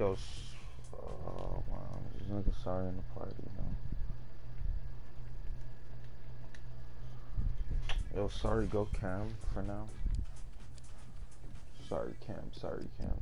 Yo, oh man, this nigga sorry in the party, man. Yo, sorry, go Cam for now. Sorry, Cam. Sorry, Cam.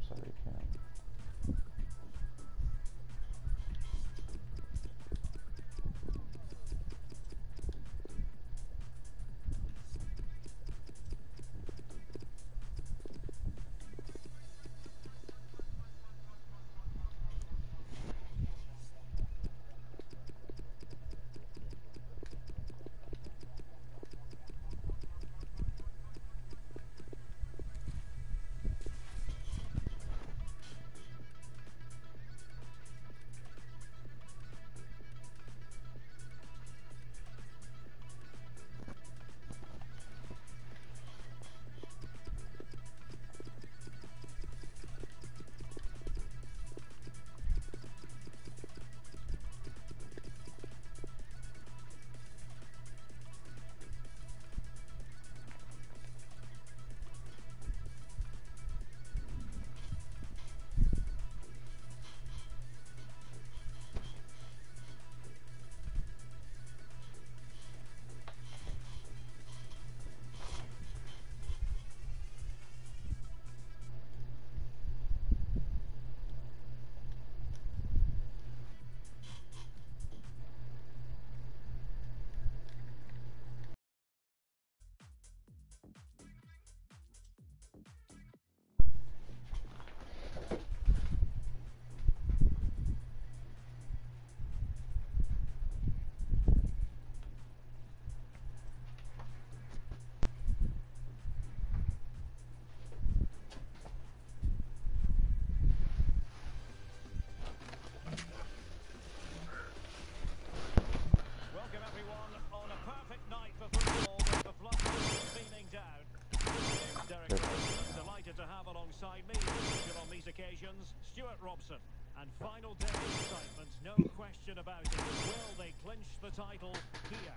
Stewart Robson. And final day excitement, no question about it. Will they clinch the title here?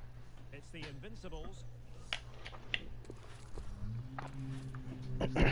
It's the Invincibles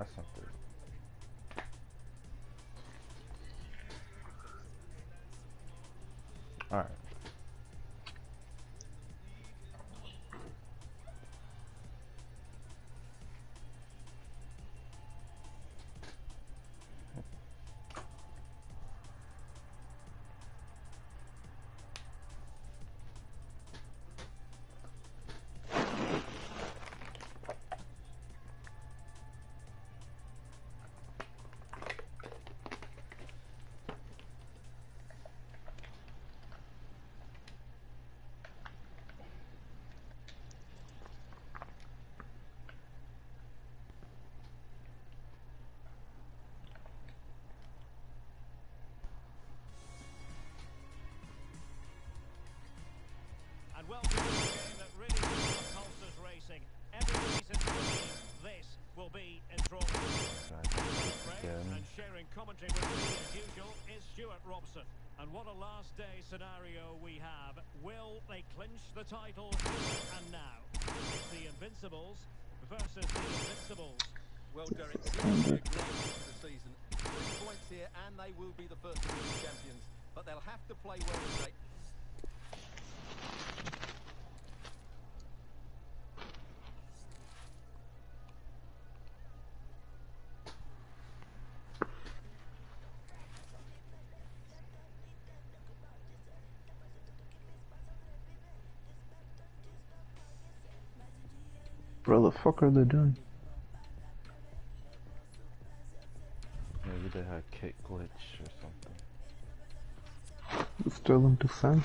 That's something. Alright. That really our racing. This will be enthralling. And sharing commentary with me as usual is Stewart Robson. And what a last day scenario we have. Will they clinch the title and now? It's the Invincibles versus the Invincibles. Well, Derek, the season. Points here, and they will be the first champions. But they'll have to play well today. Bro, the fuck are they doing? Maybe they had kick glitch or something. Still in descent?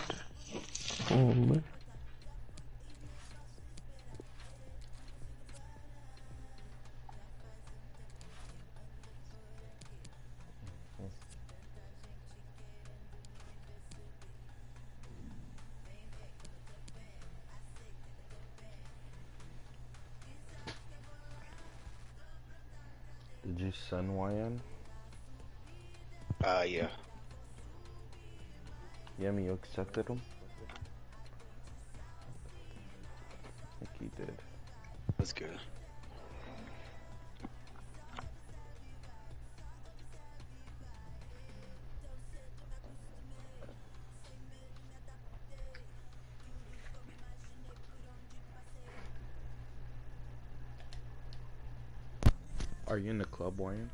Holy. Yemi, you accepted him? I think he did. That's good. Are you in the club, YN?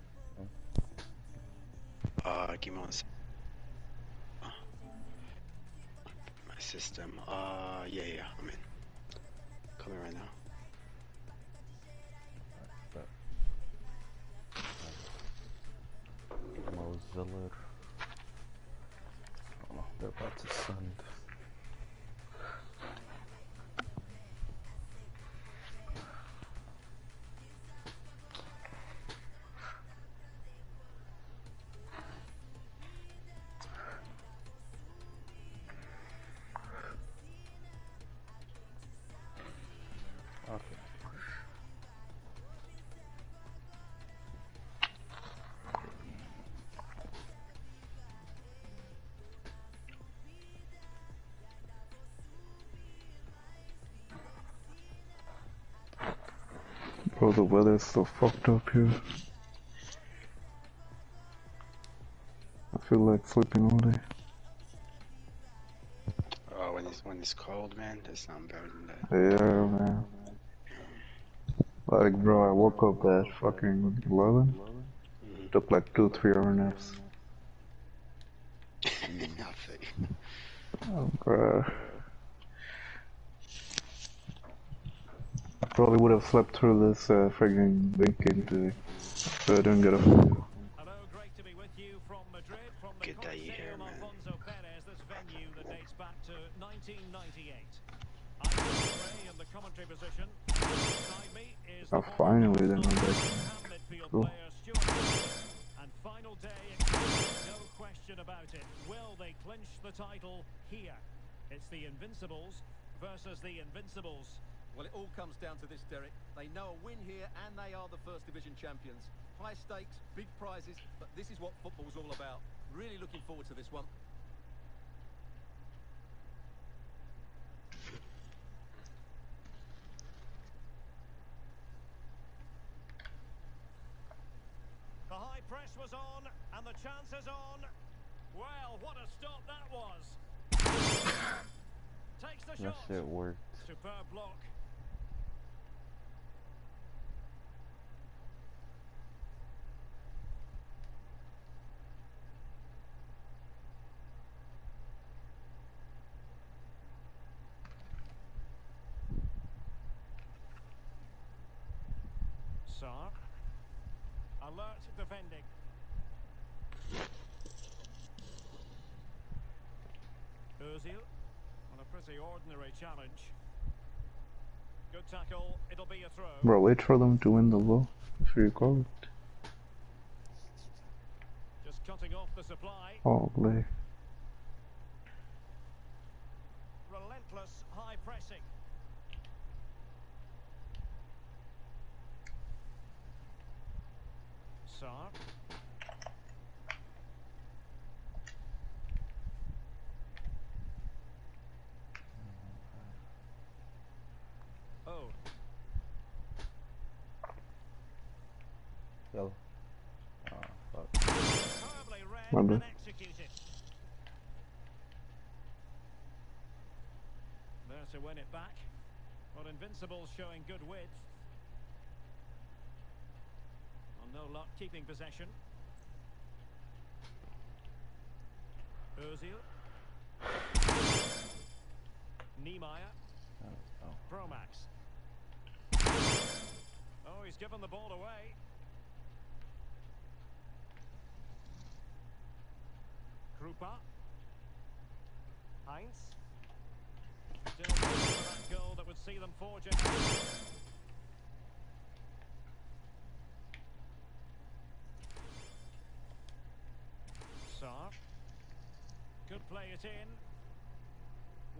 Uh, give me one sec. Uh, My system. Uh, yeah, yeah, Bro, the weather is so fucked up here. I feel like sleeping all day. Oh, when it's when it's cold, man, there's nothing better than that. Yeah, man. Like, bro, I woke up at fucking 11. Mhm. Took like two, three hour naps. I feel you. Oh, bro. I probably would have slept through this uh, friggin' weekend today. So I didn't get a Hello, great to be with you from Madrid, from the Good day you here, Coliseum man. Alfonso Perez, this venue that dates back to 1998. I'm the commentary position. Me is Oh, finally, then I'm Arsenal back. Cool. player Stewart Robson. And final day, no question about it. Will they clinch the title here? It's the Invincibles versus the Invincibles. Well, it all comes down to this, Derek. They know a win here, and they are the first division champions. High stakes, big prizes, but this is what football's all about. Really looking forward to this one. The high press was on, and the chances on. Well, what a stop that was. Takes the Yes, shot. it worked. Superb block. Sark. Alert defending. Ozil on a pretty ordinary challenge. Good tackle. It'll be a throw. Bro, wait for them to win the ball. If you call it. Just cutting off the supply. Oh, Holy. Relentless high pressing. Sark. Oh, Yellow. Oh, uh, fuck. superbly read My and bad. executed. There to win it back. Well, Invincibles showing good width. Well, no luck keeping possession. Ozil. Niemeyer. Oh, oh. Promax. Oh, he's given the ball away. Krupa. Heinz. Still that goal that would see them forge ahead. Sark. Could play it in.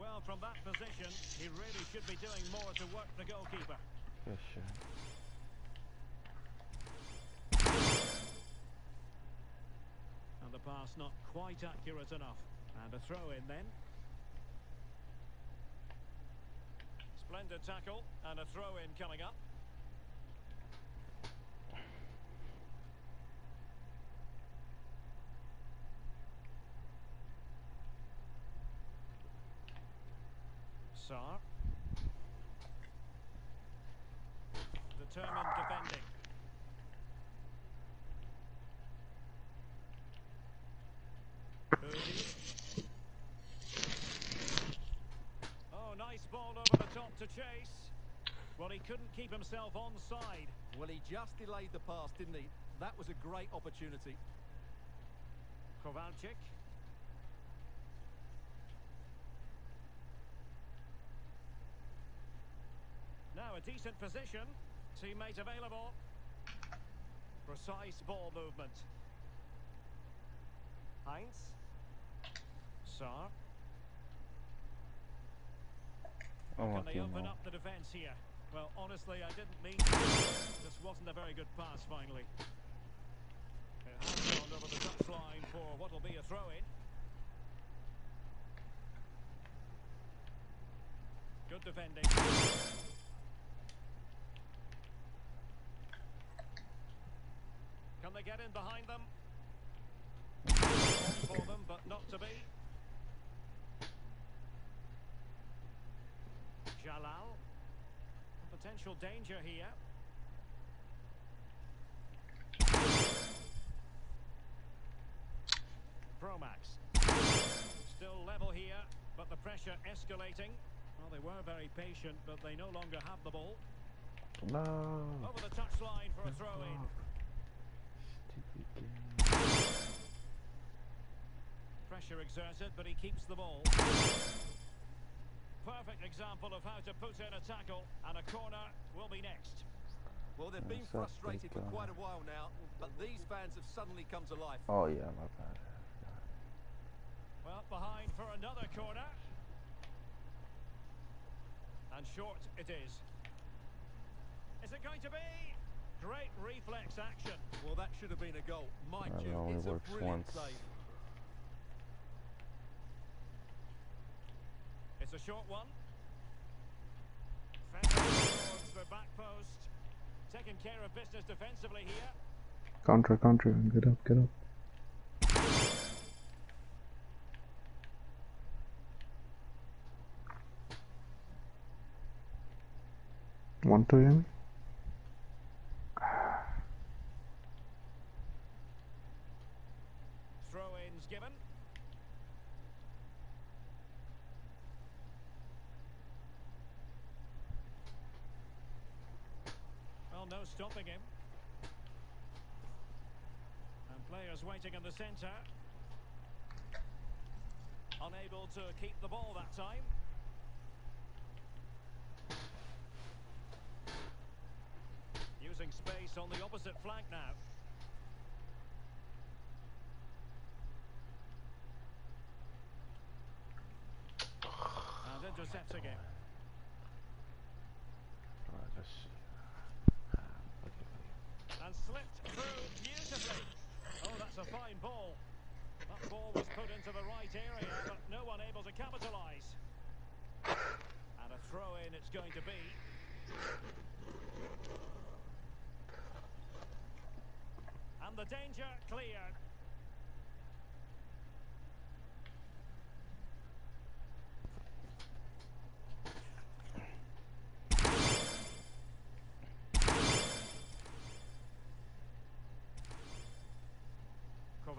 Well, from that position, he really should be doing more to work the goalkeeper. Good shit. And the pass not quite accurate enough. And a throw in then. Splendid tackle and a throw in coming up. Sarr. Determined defending. Oh, nice ball over the top to chase. Well, he couldn't keep himself onside. Well, he just delayed the pass, didn't he? That was a great opportunity. Kovalchik. Now a decent position. Teammate available. Precise ball movement. Heinz. Saar. Oh, Can they open up the defence here? Well, honestly, I didn't mean to. This wasn't a very good pass, finally. It has gone over the touchline for what will be a throw-in. Good defending. Can they get in behind them? For them, but not to be. Jalal. Potential danger here. Promax. Still level here, but the pressure escalating. Well, they were very patient, but they no longer have the ball. No. Over the touchline for a throw-in. Stupid game. Pressure exerted, but he keeps the ball. Perfect example of how to put in a tackle, and a corner will be next. Well, they've been frustrated for quite a while now, but these fans have suddenly come to life. Oh yeah, my bad. Well, behind for another corner. And short it is. Is it going to be? Great reflex action. Well, that should have been a goal. Mind That you, only it's a works brilliant once. save. It's a short one. Towards the back post. Taking care of business defensively here. Contra, contra. Get up, get up. One to him. Throw-ins given. Well, no stopping him. And players waiting in the centre. Unable to keep the ball that time. Using space on the opposite flank now. And intercepting it. And slipped through beautifully. Oh, that's a fine ball. That ball was put into the right area, but no one able to capitalise. And a throw in it's going to be. And the danger cleared.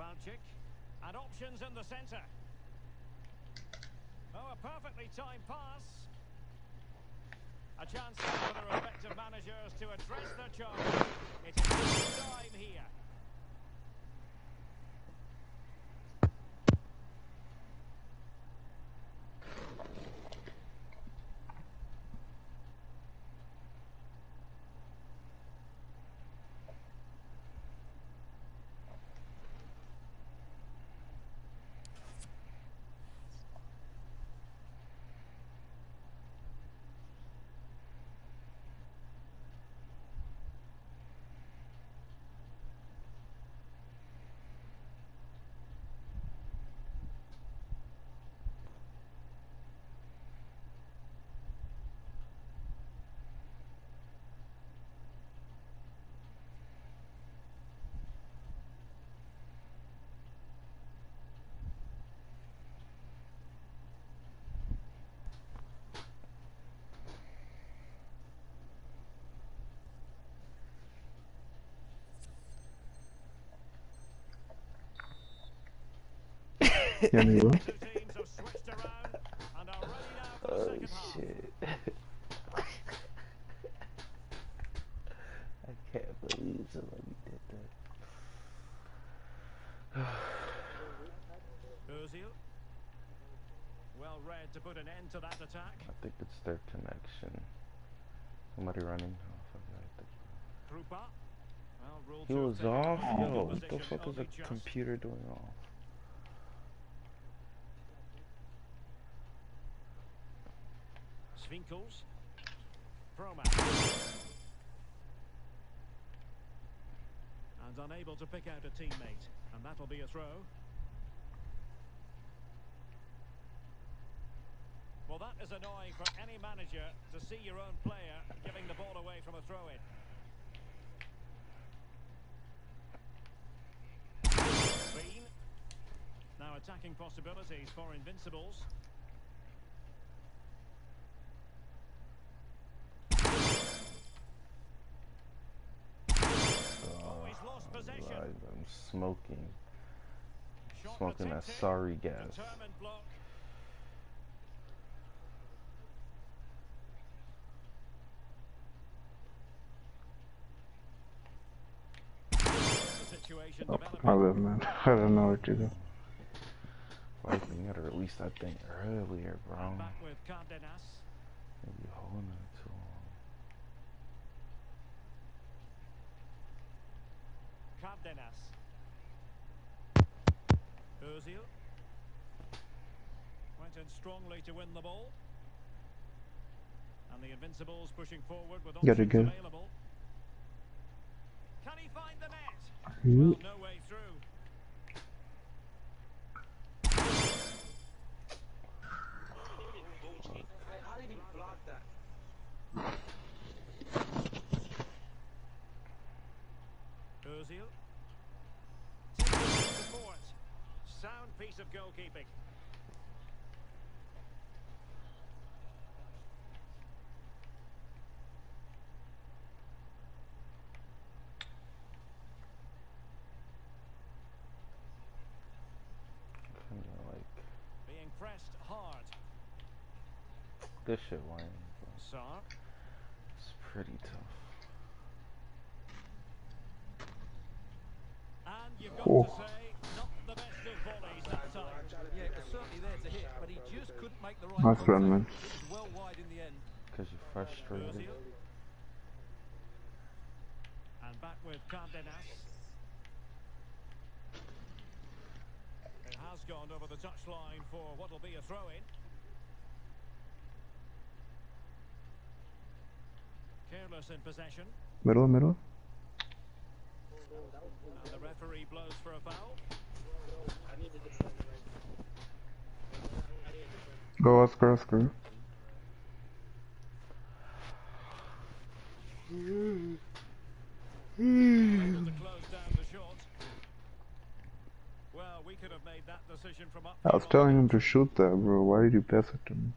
Kovalchik. And options in the centre. Oh, a perfectly timed pass. A chance for the respective managers to address their charge. It is time here. Now for the Oh shit. I can't believe somebody did that. Ozil. Well read to put an end to that attack. I think it's their connection. Somebody running. Oh, fuck, I think- Well, He was off? control Yo, what the fuck is only the computer doing off? Svinkels. Proman. And unable to pick out a teammate. And that'll be a throw. Well, that is annoying for any manager to see your own player giving the ball away from a throw-in. Now attacking possibilities for Invincibles. Smoking. Shot Smoking that protected. sorry gas. Determined block. The situation Oh, my bad, man. I don't know where to go. Like, you gotta release that thing earlier, bro. Back with Maybe holding it too long. Cardenas. Ozil. Went in strongly to win the ball. And the Invincibles pushing forward with Gotta options go. available. Can he find the net? Hmm. Well, no way through. How did he block that? Ozil. Sound piece of goalkeeping. Kinda like Being pressed hard. this shit, Wayne. bro. It's pretty tough. And you've got Oh. to say, not the best of volleys that time. Yeah, it was certainly there to hit, but he just couldn't make the right Nice run, contact. man. Well wide in the end. Cause you're frustrated. And back with Cardenas. It has gone over the touchline for what will be a throw-in. Careless in possession. Middle, middle. And the referee blows for a foul. Go Oscar, Oscar. Able to close down the shot. Well, we could have made that decision from up I was telling him to shoot that, bro. Why did you pass it to me?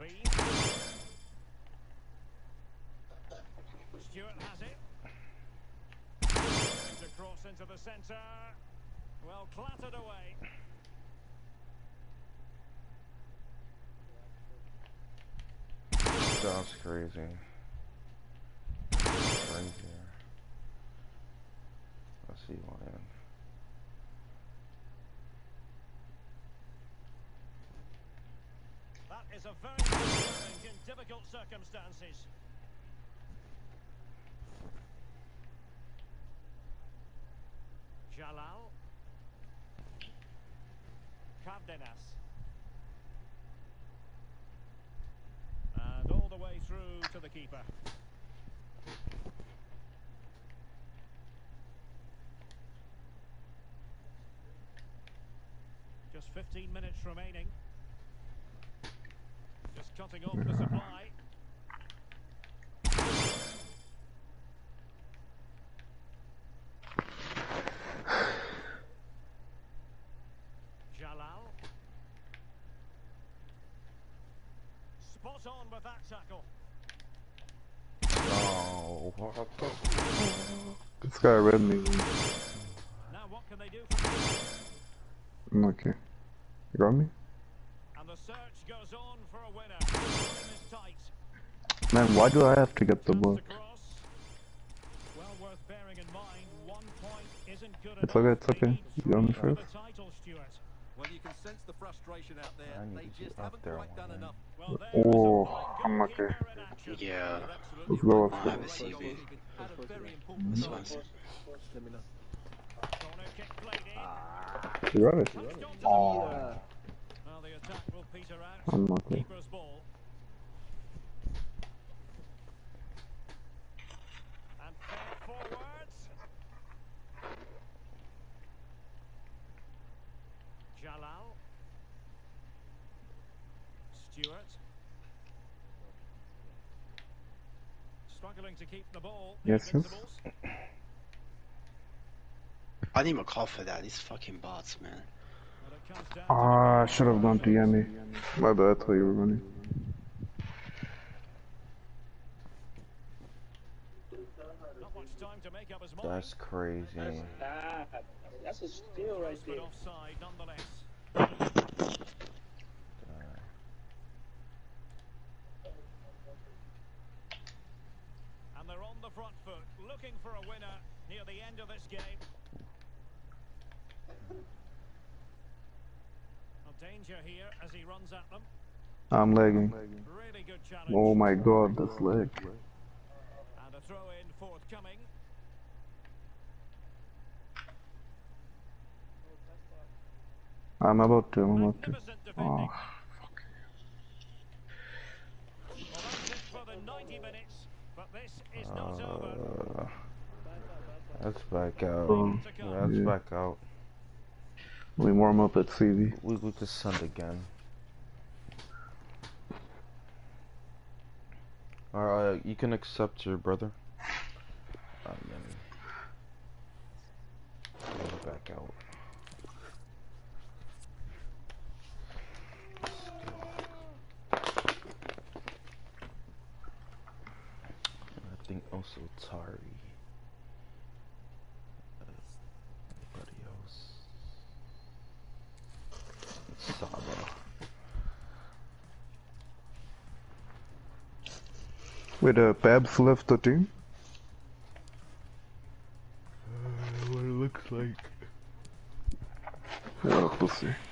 B. Stewart has it. Brings across into the centre. Well, clattered away. That's crazy. Crazy. Let's see one in. That is a very good challenge in difficult circumstances. Jalal. Cardenas. And all the way through to the keeper. Just 15 minutes remaining. Just cutting off the supply. Jalal. Spot on with that tackle. No, what the? This guy read me. Now what can they do from okay. You got me? And the search goes on for a winner. Time is tight. Man, why do I have to get the Chance ball? Well worth bearing in mind. One point isn't good It's okay, it's okay. You got me first. the title, Stewart. Well, you can sense the frustration out there. They just haven't quite done enough. Well, there is a Oh, I'm okay. goalkeeper in action. Yeah. You're absolutely Let's go, mm-hmm. let's go. have a CV. At a very important This one's Corner kick played in. You got it. Touched onto the Oh. ball. Well, the attack will peter out. I'm okay. Keeper's ball. And fed forwards. Jalal. Stewart. Struggling to keep the ball. the Yes, yes. Invincibles. I need a call for that. These fucking bots, man. But it comes down to Ah, I should have gone to Yemi. My bad, I thought you were running. Not much time to make up his mind. That's crazy. That's a steal right there. offside nonetheless. And they're on the front foot, looking for a winner near the end of this game. Danger here as he runs at them. I'm lagging. Really good challenge. Oh my god, this leg. And a throw in forthcoming. I'm about to, I'm about to. Oh, Well, that's it for the 90 minutes, but this is not over. Uh, that's back out. Um, That's yeah. back out. we warm up at CV. We we could send again. Alright, you can accept your brother. And then go back out. Think also Tari. Anybody else? Saba. Wait, uh, Babs left the team? what it looks like. Yeah, pussy. Be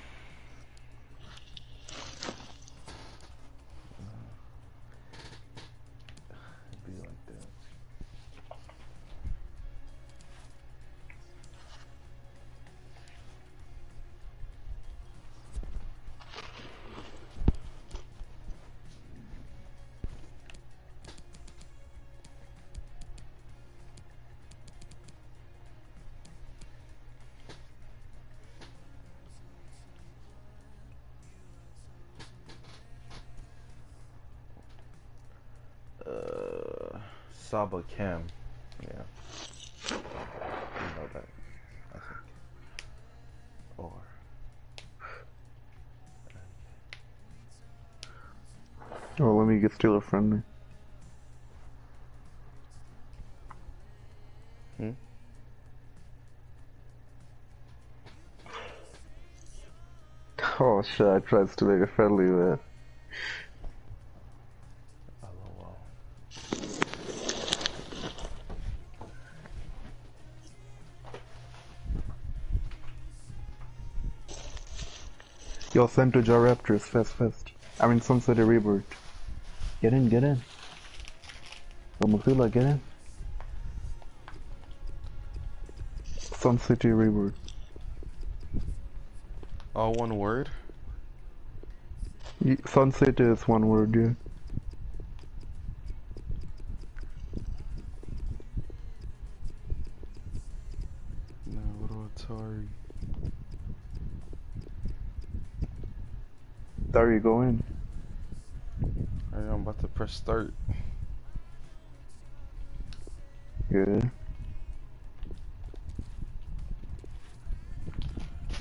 Saba Cam. Yeah. You know that. I think. Or. Oh, let me get Steeler friendly. Hmm? Oh shit, I tried to make it friendly, man. Yo, send to Jar Raptors, fast, fast. I mean, Sunset Rebirth. Get in, get in. Mozilla, get in. Sun City Rebirth. All one word? Ye- Sun City is one word, yeah. No, little Atari. There you go in. Alright, I'm about to press start. Yeah.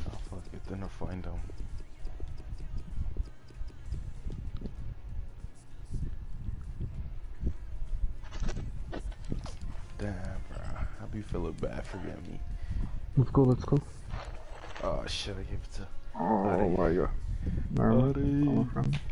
Oh fuck it, then I'll find them. Damn, bro. I be feeling bad for getting me. Let's go, let's go. Oh shit, I gave it to. Oh my god. Merlin, Buddy. coming from.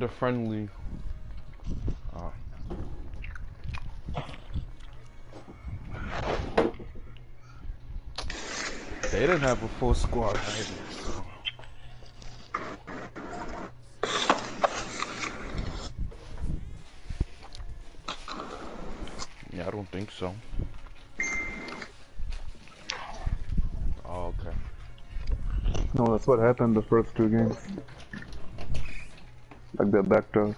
Send a friendly. Oh. They didn't have a full squad either, so. Yeah, I don't think so. Oh, okay. No, that's what happened the first two games. Like they backed out.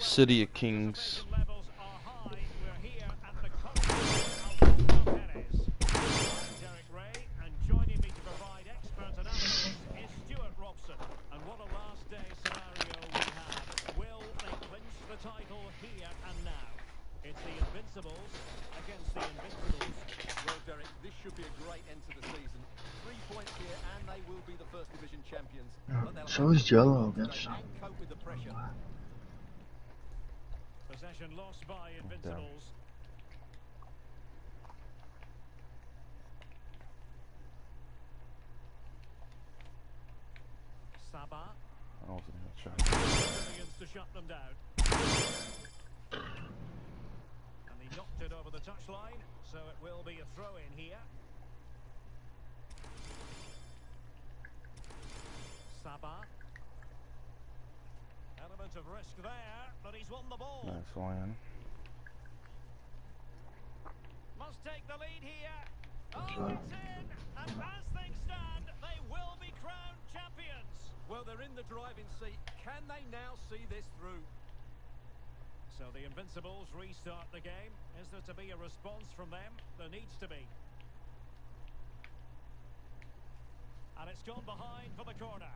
City of Kings. levels are high. We're here at the Coliseum Alfonso Perez. I'm Derek Rae, and joining me to provide expert analysis is Stewart Robson. And what a last day scenario we have. Will they clinch the title here and now? It's the Invincibles against the Invincibles. Well, Derek, this should be a great end to the season. Three points here, and they will be the first division champions. But they'll So have is to Jello stay against- and cope with pressure. Possession lost by Invincibles. Sabah. I wasn't try. To shut them down. And he knocked it over the touchline, so it will be a throw in here. Sabah. Element of risk there, but he's won the ball. Nice one. Must take the lead here. Oh, it's in! And as things stand, they will be crowned champions. Well, they're in the driving seat. Can they now see this through? So the Invincibles restart the game. Is there to be a response from them? There needs to be. And it's gone behind for the corner.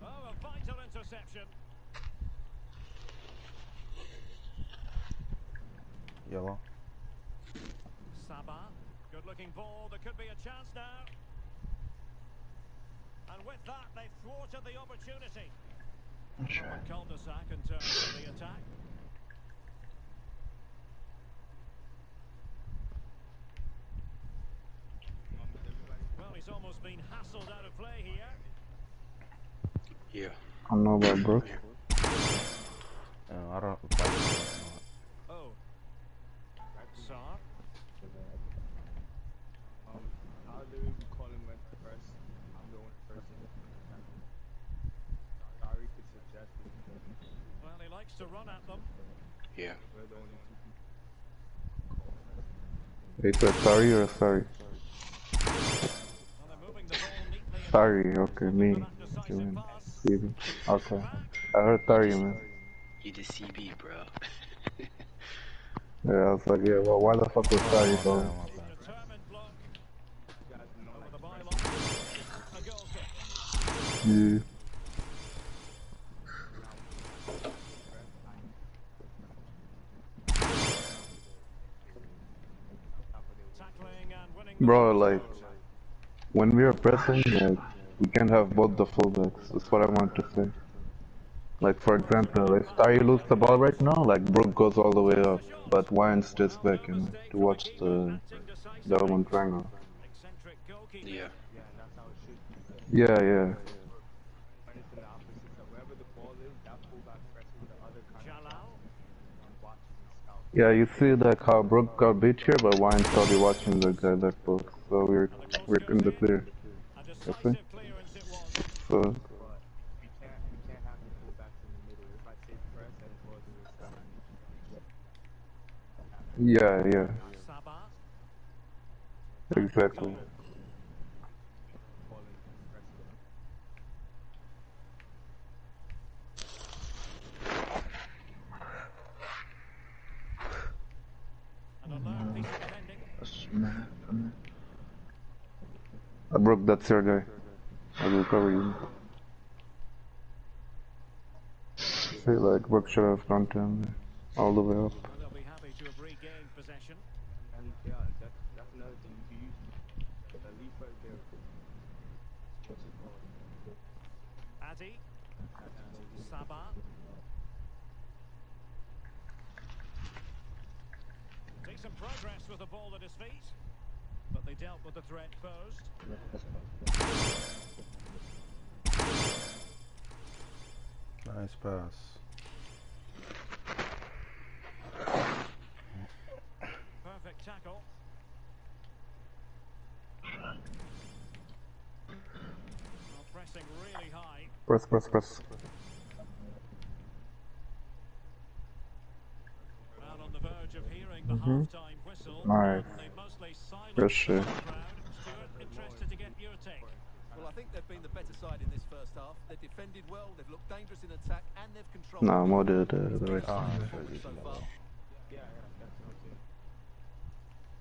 Oh, a vital interception. Yellow. Sabah, good looking ball. There could be a chance now. And with that, they've thwarted the opportunity. Sure. A cul-de-sac in terms of the attack. Well, he's almost been hassled out of play here. Yeah. I don't know about Brook. Uh, I don't like Oh. Saar. Um, I'll literally be calling when first. I'm the only person. Sorry could suggest it. Well, he likes to run at them. Yeah. We're the only two people. Wait, wait, sorry or sorry? Well, the ball neatly. and Sorry, okay, me. For that decisive Doing pass. Steven. Okay. I heard sorry, man. You the CB, bro. Yeah, I was like, yeah, well, why the fuck was sorry, Oh, bro? no, my bad. Determined block You guys know over like the byline. A goal kick. Yeah. Tackling and winning the Bro, like, when we are pressing, like, we can't have both the fullbacks. That's what I want to say. Like, for example, if Tari loses the ball right now, like, Brook goes all the way up, but Wine stays back, you know, to watch the, one triangle. Yeah. Yeah, and that's how it should be. Yeah, yeah. When it's in the opposite side, wherever the ball is, that fullback presses the other kind of Jalal. and watches and scouts. Yeah, you see like how Brook got beat here, but Wine's probably watching the guy that box, so we're we're in the clear. Okay. Decisive clearance it was. So But we can't we can't have the fullbacks in the middle. If I say press and it goes to the side. yeah, yeah, Sabah. exactly. Calling press. An alert piece of defending. Brook, that's your guy. I will cover you. See, like Brook should have gone to him all the way up. Well, they'll be happy to have possession. And yeah, that's that's another thing you use the leaf right there. What's it called? Addy. Sabah. Decent progress with the ball at his feet. But they dealt with the threat first. Nice pass. Perfect tackle. Well, pressing really high. Press, press, press. Well, on the verge of hearing the Mhm. half-time whistle. Nice. and They mostly silenced Good the shit. home crowd. Stewart, interested to get your take. Well, I think they've been the better side in this first half. They've defended well, they've looked dangerous in attack, and they've controlled. No, the Mo game. uh, the right Solid Ah, thing. so. Yeah, yeah, that's what I'm saying.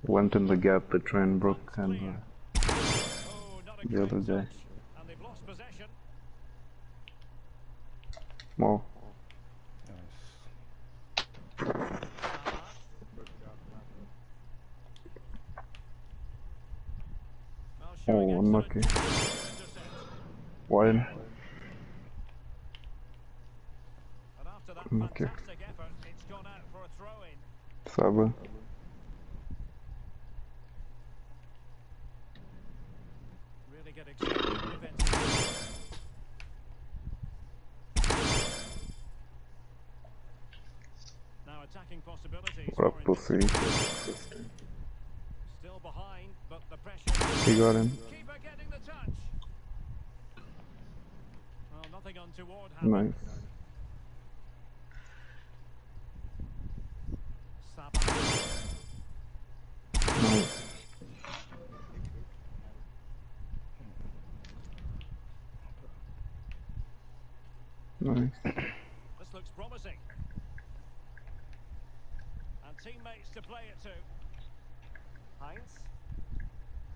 Went in the gap between Brook and uh, Oh, The other guy. touch. And they've lost possession. Mo. Nice. Oh, unlucky. Wide. And after that Okay. fantastic effort, it's gone out for a throw-in. Saba. Really get excited. Now attacking possibilities. What pussy. Still behind, but the pressure. He got him. Keeper getting the touch. Well, nothing untoward happened. Nice. Nice. Nice. This looks promising. And teammates to play it to. Heinz.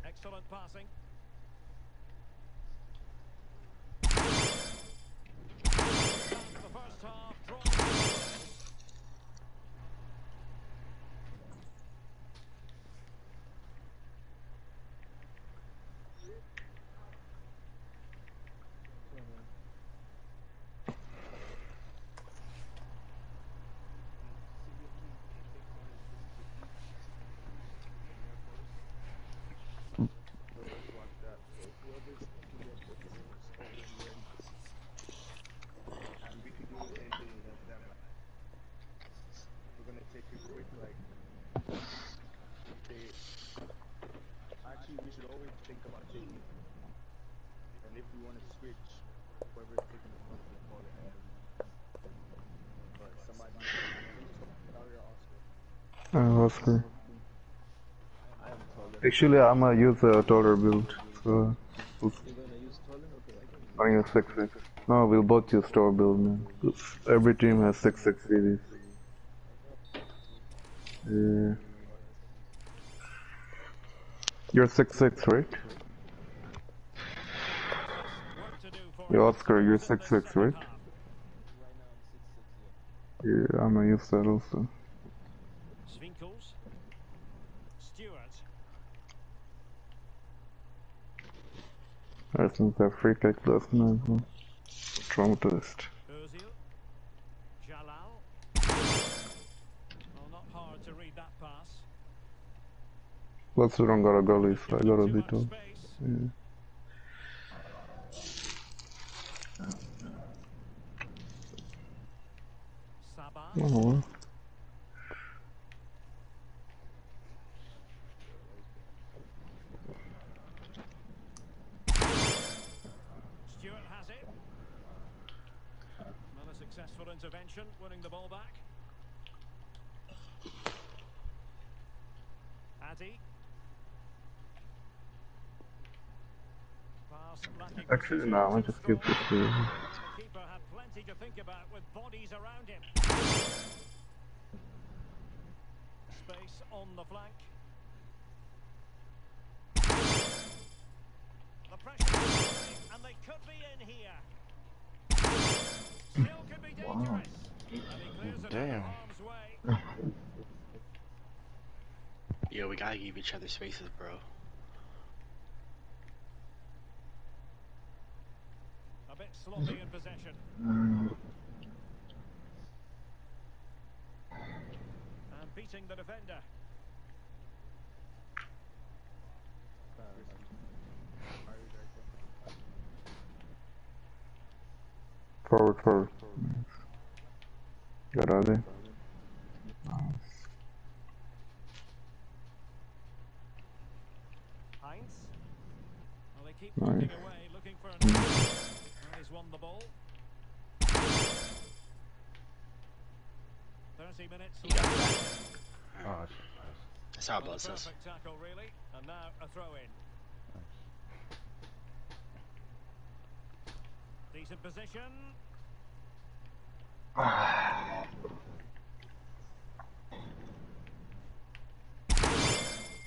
Excellent passing. The first half drawn. think about taking it. And if we want to switch, whoever is taking the front will call it ahead. But somebody, Valerie or Uh, taller. Actually, I'm gonna use a taller build. So, taller? Okay, I. Use six six. No, we'll both use store build, man. every team has six six series. Yeah. You're six six, right? Oscar, you're 6 6, right? half. Right now I'm 6'6", yeah. Yeah, I'm gonna use that also. Swinkels. Stewart. I think that free kick last night. huh? Traumatized. Ozil. Jalal. Well, not hard to read that pass. Plus, we don't got a goalie, so I gotta Too be much Yeah. Sabah. Oh, well. Stewart has it. Another winning the ball back. Addy. Actually, no, I just keep score. this here. The keeper had plenty to think about with bodies around him. Space on the flank. The pressure and they could be in here. Of Damn. Yo, we gotta give each other spaces, bro. A bit sloppy in possession. Mm. And beating the defender. Forward, forward. Got Ali. Heinz. Well, they keep Nice. away, looking for another. He's won the ball. 30 minutes You left. that? Oh, That's how it a perfect tackle, really. And now a throw in. Decent position.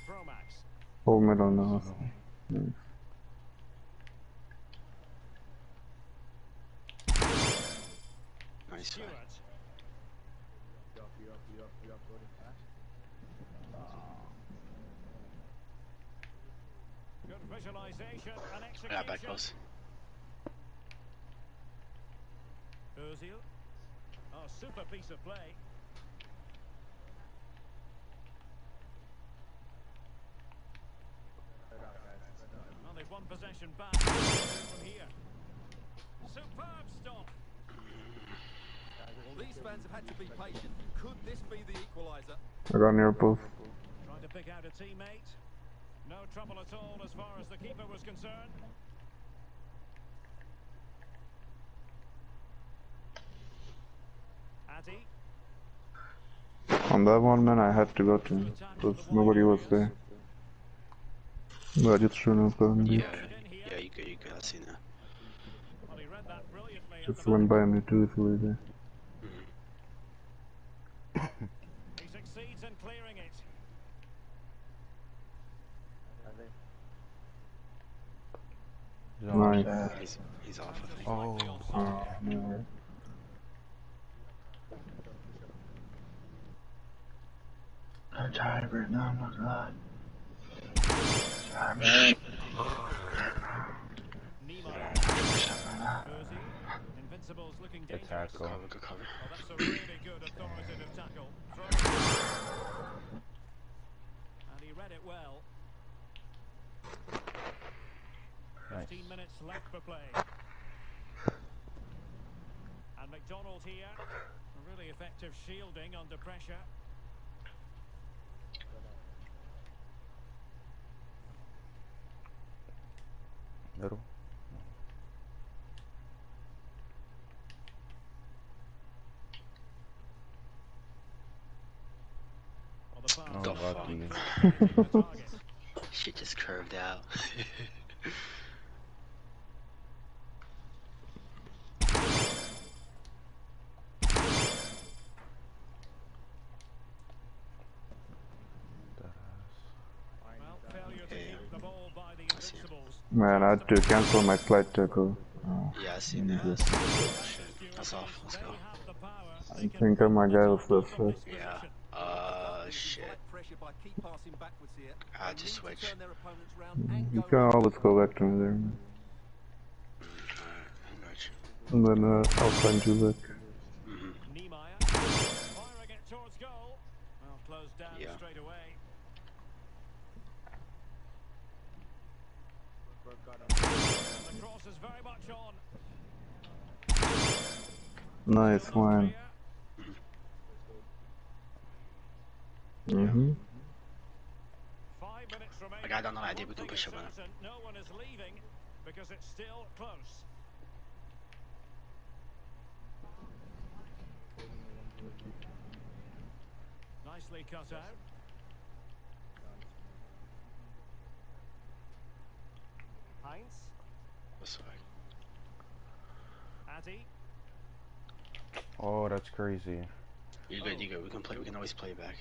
Promax. Hold oh, middle now. Hmm. Nice. Nice Stewart. one. Be up, be up, be up, be up, go to pass. Good visualization and I execution. got back close. Ozil. Oh, super piece of play. Well, they've won possession back. What do they do from here? Superb stop. Well, these fans have had to be patient. Could this be the equaliser? I got near post. Trying to pick out a teammate. No trouble at all as far as the keeper was concerned. Addy. On that one, man, I had to go to because nobody was there. But I just shouldn't have gotten beat. Yeah, yeah, you good, you good. I seen that. Well, he read that brilliantly. Just went by me too if you were there. He succeeds in clearing it. Nice. He's, he's off, I think. Oh, Oh, no. I'm tired right now, I'm not gonna lie. I'm Man, Niemeyer. Ozil. Invincibles looking good dangerous. tackle. Cover, good cover. Well, that's a really good authoritative tackle. And he read it well. Nice. 15 minutes left for play. And McDonald here. Really effective shielding under pressure. Middle. Well, the pass Oh, The fuck? lucky. hitting the target. Shit just curved out. That ass. Well, failure to Yeah. keep the ball by the I see. Invincibles. Man, I had to cancel my flight to go. Oh, yeah, I seen that. Shit. That's off. Let's go. I think I'm my guy was the first. Yeah. Uh, shit. Pressure by keep passing backwards here. I just to switch. turn their opponents round and You go can always go back to me there. man. Alright, I got you. And then uh, I'll find you back. hmm Niemeyer firing it towards goal. Well, closed down Yeah. straight away. Brooke got him. The cross is very much on. Nice one. Mm-hmm. Five minutes remaining. I don't know, I One did, we can thing push is him, man. No one is leaving because it's still close. Nicely cut out. Heinz, That's right. Addy, Oh, that's crazy. You good? You good? We can play. We can always play back.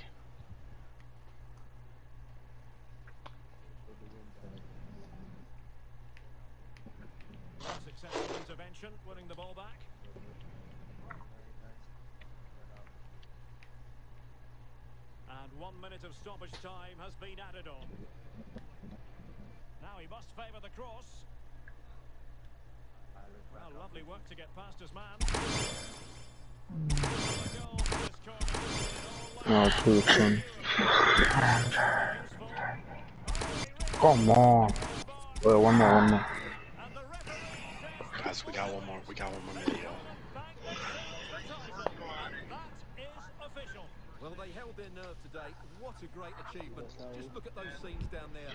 successful intervention, winning the ball back. And one minute of stoppage time has been added on. Now he must favour the cross. Well, lovely work to get past his man. Ah, oh, too fun. Useful. Come on. Well, one more, one more. And the referee says Guys, we got one more. We got one more minute, yo. Bank themselves the title. That is official. Well, they held their nerve today. What a great achievement. Just look at those scenes down there.